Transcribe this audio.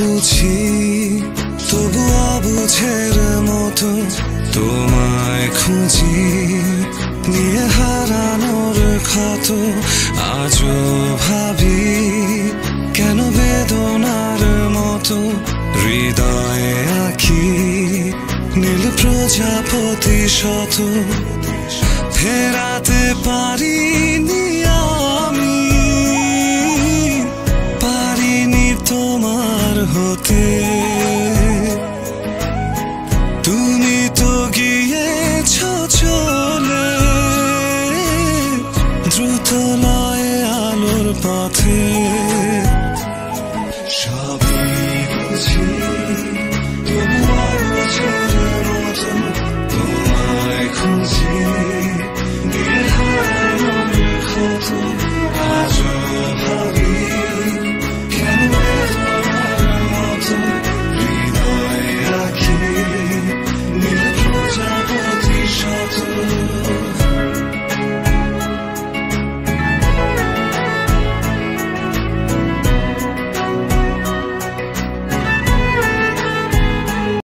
বুঝি, তবু অবুঝের মতো তোমায় খুঁজি। নিয়ে হারানোর ক্ষত আজও ভাবি, কেন বেদনার মতো হৃদয়ে আঁকি। নীল প্রজাপতি শত ফেরাতে পারিনি হতে তুমি তো গিয়েছ চলে দ্রুত নয় আলোর পথে। সবই বুঝি